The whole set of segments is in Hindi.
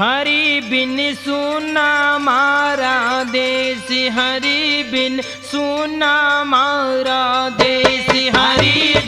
हरि बिन सुना मारा देश हरि बिन सुना मारा देश हरि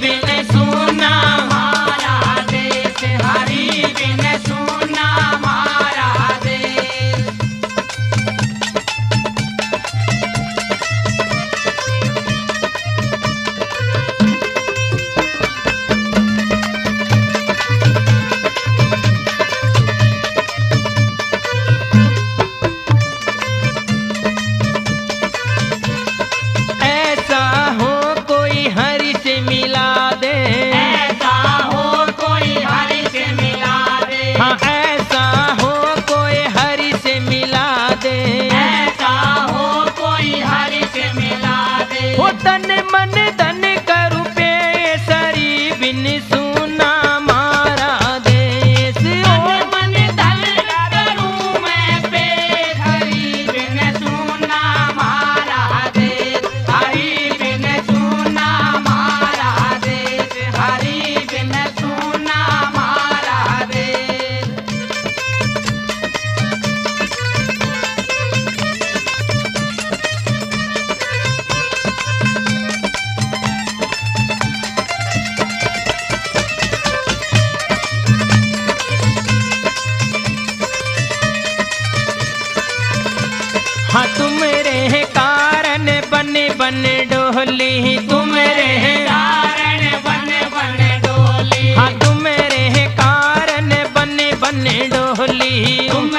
हाँ तुम रे कारण बन बन डोली। तुम रे कारण बन बन डोली। हाँ तुम रे कारण बन बन डोली। तुम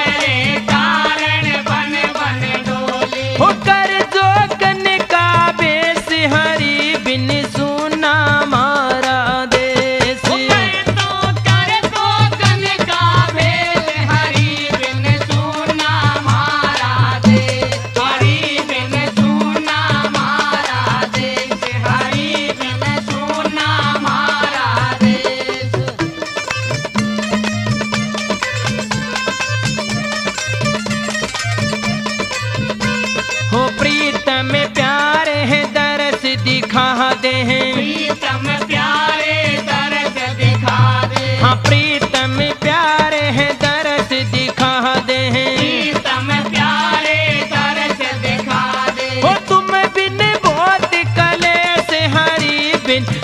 in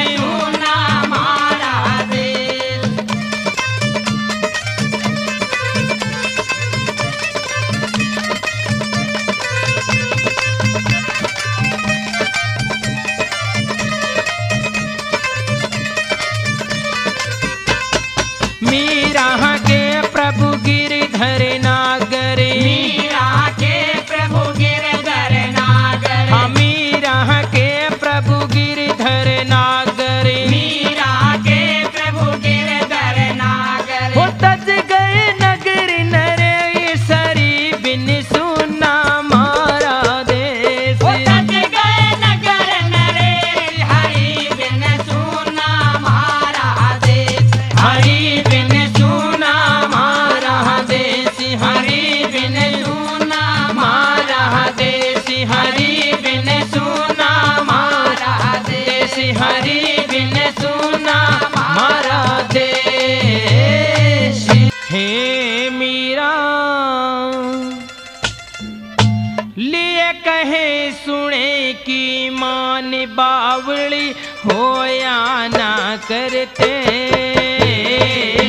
बावली होया ना करते।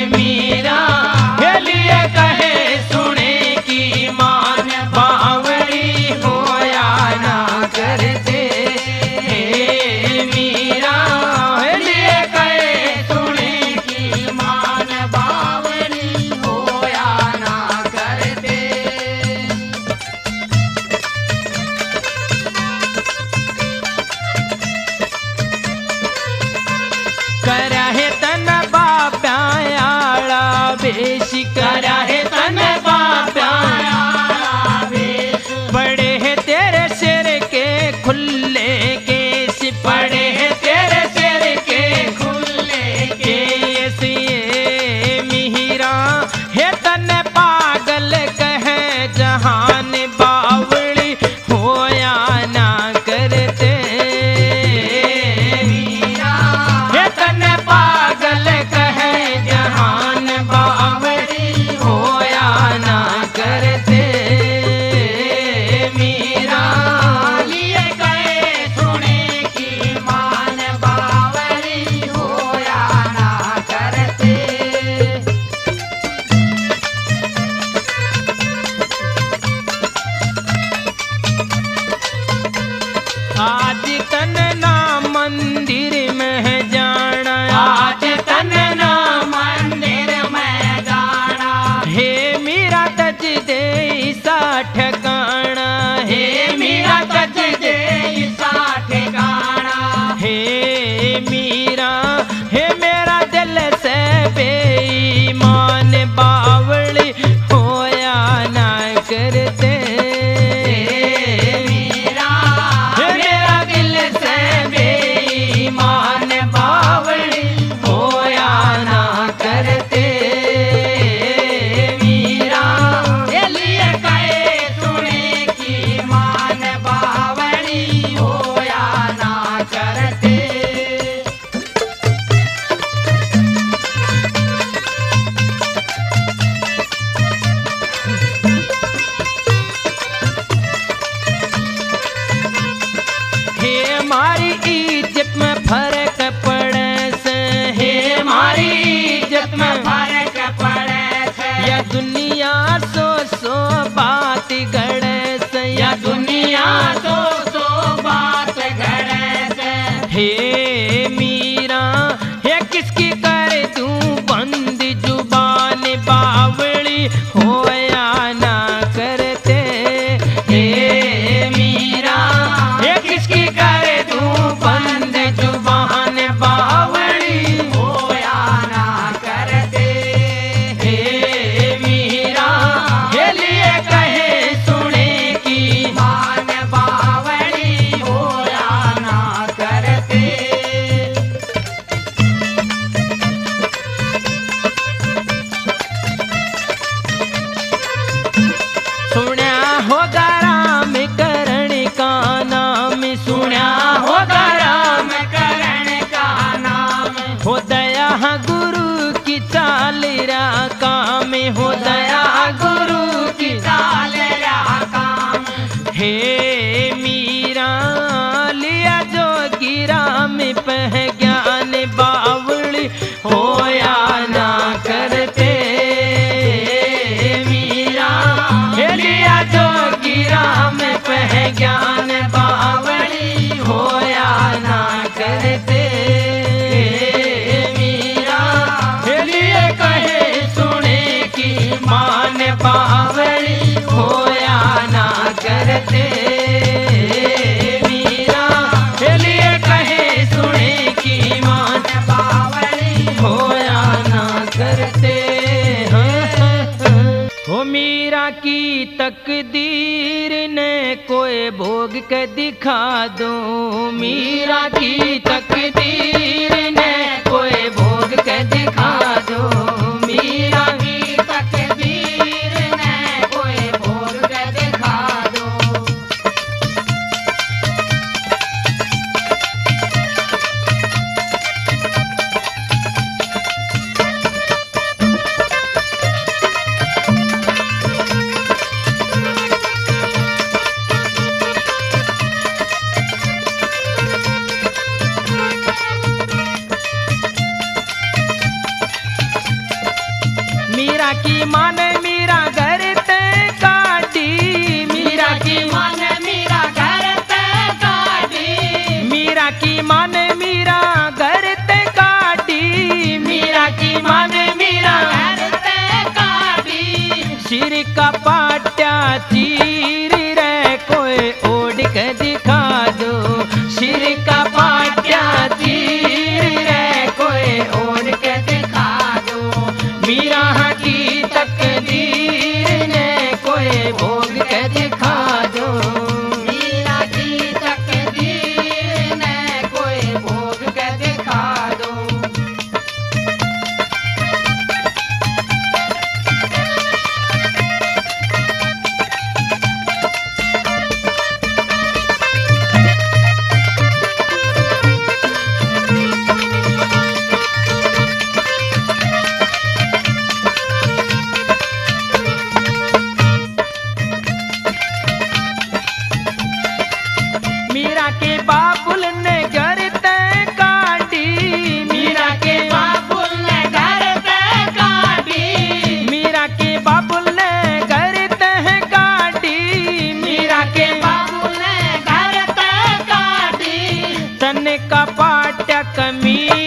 मीरा तकदीर ने कोई भोग के दिखा दो? मीरा की तकदीर ने कोई भोग के दिखा दो? जग दिखा मन का पाटक मी।